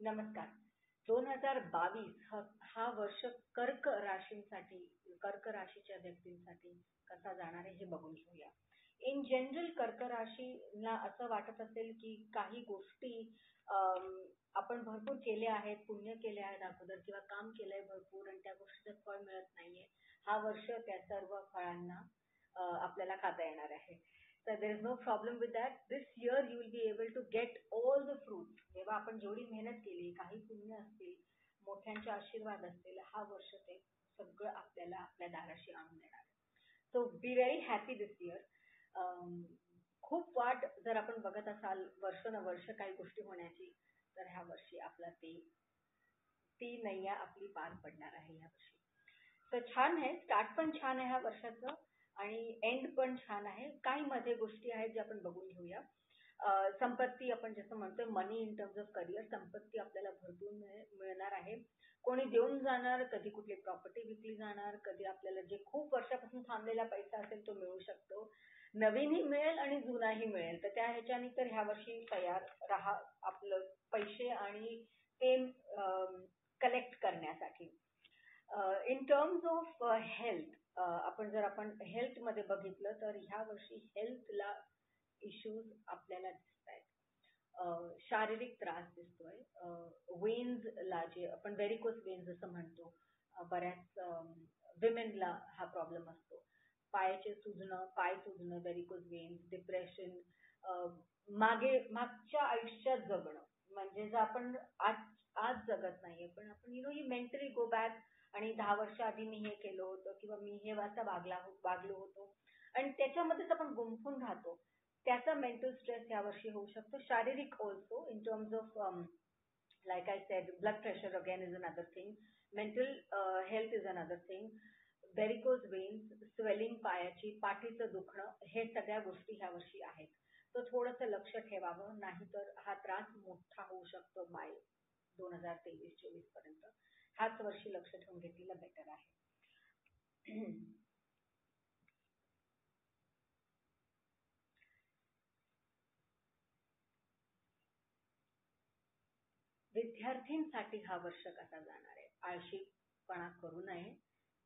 नमस्कार. दोन हजार बावीस हा हा वर्ष कर्क राशींसाठी कर्क राशीच्या व्यक्तींसाठी कसा जाणार आहे हे बघून घेऊया. In general कर्क राशीला असं वाटत असेल की काही गोष्टी अं आपण भरपूर केल्या आहेत पुण्य केले आहेत अगोदर किंवा काम केलंय भरपूर आणि त्या गोष्टीच फळ मिळत नाहीये. हा वर्ष त्या सर्व फळांना अं आपल्याला खाता येणार आहे. तर there is no problem with that this year you will be able to get all the fruit. जेव्हा आपण जेवढी मेहनत केली काही पुण्य असतील मोठ्यांचे आशीर्वाद असतील हा वर्ष ते सगळं आपल्याला आपल्या दाराशी आणून देणार आहे. Be very happy this year खूप वाट जर आपण बघत असाल वर्ष ना वर्ष काही गोष्टी होण्याची तर ह्या वर्षी आपला ते ती नैया आपली पार पडणार आहे ह्या वर्षी. तर छान आहे. स्टार्ट पण छान आहे ह्या वर्षाचं. आणि एंड पण छान आहे. काही मध्ये गोष्टी आहेत ज्या आपण बघून घेऊया. संपत्ती आपण जसं म्हणतोय money in terms of career संपत्ती आपल्याला भरपूर मिळणार आहे. कोणी देऊन जाणार कधी कुठली प्रॉपर्टी विकली जाणार कधी आपल्याला जे खूप वर्षापासून थांबलेला पैसा असेल तो मिळू शकतो. नवीनही मिळेल आणि जुनाही मिळेल. तर त्या ह्याच्याने तर ह्या वर्षी तयार राहा आपलं पैसे आणि ते कलेक्ट करण्यासाठी. इन टर्म्स ऑफ हेल्थ आपण जर आपण हेल्थमध्ये बघितलं तर ह्या वर्षी हेल्थला इश्यूज आपल्याला दिसत आहेत शारीरिक त्रास दिसतोय. वेन्स ला जे आपण वेरिकोस वेन्स असं म्हणतो बऱ्याच विमेनला हा प्रॉब्लेम असतो. पायाचे सुजणं पाय सुजणं वेरिकोस वेन्स डिप्रेशन मागे मागच्या आयुष्यात जगणं. म्हणजे जर आपण आज आज जगत नाहीये पण आपण यु नो ही मेंटली गो बॅक आणि दहा वर्ष आधी मी हे केलं होतं किंवा मी हे वाचा वागला वागलो होतो आणि त्याच्यामध्येच आपण गुंफून राहतो त्याचा मेंटल स्ट्रेस यावर्षी होऊ शकतो शारीरिक also in terms of like I said, blood pressure again is another thing. Mental health health is another thing. Varicose veins, swelling पायाची, पाठीचं दुखणं हे सगळ्या गोष्टी ह्या वर्षी आहेत. तर थोडंसं लक्ष ठेवावं नाही तर हा त्रास मोठा होऊ शकतो माय दोन हजार तेवीस चोवीसपर्यंत ह्याच वर्षी लक्ष ठेवून घेतलेलं बेटर आहे. विद्यार्थ्यांसाठी हा वर्ष कसा जाणार आहे? आळशीपणा करू नये.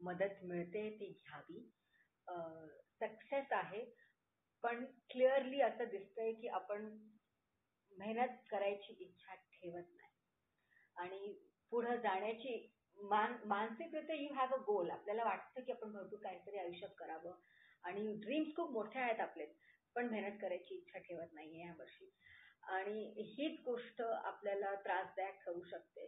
मदत मिळते ती घ्यावी. सक्सेस आहे. पण क्लिअरली असं दिसतंय की आपण मेहनत करायची इच्छा ठेवत नाही. आणि पुढे जाण्याची मान मानसिकरित्या यू हॅव अ गोल आपल्याला वाटतं की आपण भरपूर काहीतरी आयुष्यात करावं. आणि ड्रीम्स खूप मोठ्या आहेत आपले. पण मेहनत करायची इच्छा ठेवत नाहीये या वर्षी. आणि हीच गोष्ट आपल्याला त्रासदायक ठरू शकते.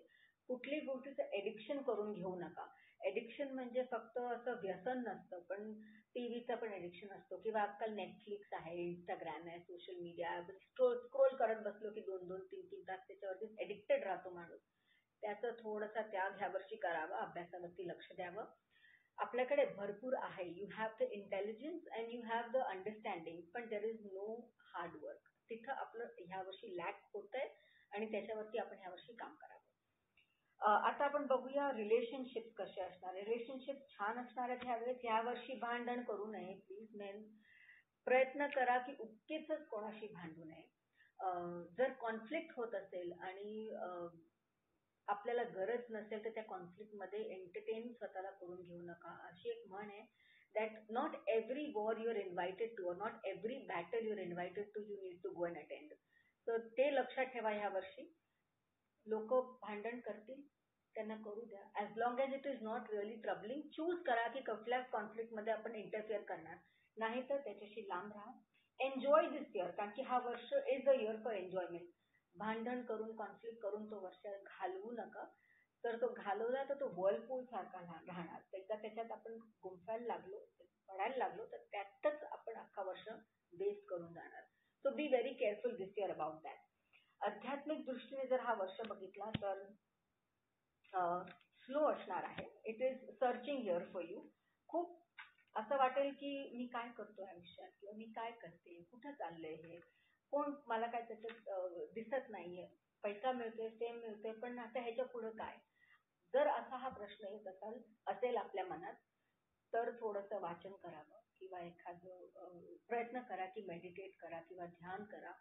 कुठली गोष्टीचं एडिक्शन करून घेऊ नका. एडिक्शन म्हणजे फक्त असं व्यसन नसतं. पण टीव्हीचं पण एडिक्शन असतो. किंवा आजकाल नेटफ्लिक्स आहे इंस्टाग्राम आहे सोशल मीडिया स्क्रोल करत बसलो की दोन दोन तीन तीन तास त्याच्यावरती एडिक्टेड राहतो माणूस. त्याचा थोडासा त्याग ह्या वर्षी करावा अभ्यासावरती लक्ष द्यावं. आपल्याकडे भरपूर आहे. You have the intelligence and you have the understanding पण there is no hard work तिथं आपलं ह्या वर्षी लॅक होत आहे आणि त्याच्यावरती आपण ह्या वर्षी काम करावं. आता आपण बघूया रिलेशनशिप कसे असणार. रिलेशनशिप छान असणार आहेत ह्यावेळेस ह्या वर्षी भांडण करू नये प्लीज मेन प्रयत्न करा की उगीच कोणाशी भांडू नये. जर कॉन्फ्लिक्ट होत असेल आणि आपल्याला गरज नसेल तर त्या कॉन्फ्लिक्टमध्ये एंटरटेन स्वतःला करून घेऊ नका. अशी एक म्हण आहे that not every war you're invited to or not every battle you're invited to you need to go and attend. तर ते लक्षात ठेवा ह्या वर्षी. लोक भांडण करतील त्यांना करू द्या. As long as it is not really troubling choose करा की कुठल्या कॉन्फ्लिक्टमध्ये आपण इंटरफिअर करणार. नाही तर त्याच्याशी लांब राहा. एन्जॉय दिस इयर कारण की हा वर्ष is a year for enjoyment भांडण करून कॉन्फ्लिक्ट करून तो वर्ष घालवू नका. तर तो घालवला तर तो वर्लपूल सारखा राहणार. एकदा त्याच्यात आपण गुंफायला लागलो पडायला लागलो तर त्यातच आपण अख्खा वर्ष वेस्ट करून जाणार. So be very careful this year about that आध्यात्मिक दृष्टीने जर हा वर्ष बघितला तर स्लो असणार आहे. It is searching year for you खूप असं वाटेल की मी काय करतो आयुष्यात? किंवा मी काय करते? कुठं चाललंय हे? कोण मला काय त्याच्यात दिसत नाहीये. पैसा मिळतोय सेम मिळतोय पण आता ह्याच्या पुढे काय? जर असा हा प्रश्न येत असाल असेल आपल्या मनात तर थोडस वाचन करावं किंवा एखादं प्रयत्न करा की मेडिटेट करा किंवा ध्यान करा.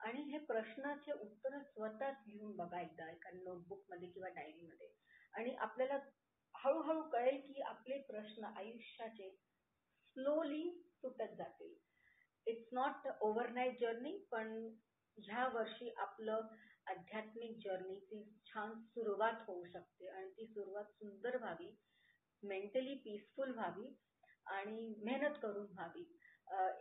आणि हे प्रश्नाचे उत्तर स्वतःच लिहून बघा एकदा एका नोटबुकमध्ये मध्ये किंवा डायरीमध्ये मध्ये आणि आपल्याला हळूहळू कळेल की आपले प्रश्न आयुष्याचे स्लोली सुटत जातील. इट्स नॉट ओव्हरनाईट जर्नी पण ह्या वर्षी आपलं अध्यात्मिक जर्नीची छान सुरुवात होऊ शकते. आणि ती सुरुवात सुंदर व्हावी मेंटली पीसफुल व्हावी आणि मेहनत करून व्हावी.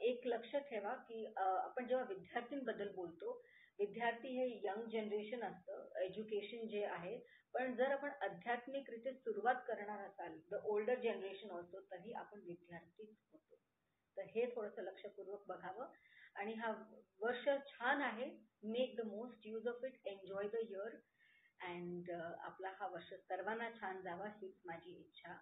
एक लक्ष ठेवा की आपण जेव्हा विद्यार्थींबद्दल बोलतो विद्यार्थी हे यंग जनरेशन असतं एज्युकेशन जे आहे पण जर आपण आध्यात्मिकरित्या सुरुवात करणार असाल द ओल्डर जनरेशन असतो, तरी आपण विद्यार्थीच होतो. तर हे थोडस लक्षपूर्वक बघावं. आणि हा वर्ष छान आहे. Make the most use of it. Enjoy the year. And uh, आपला हा वर्ष सर्वांना छान जावा हीच माझी इच्छा.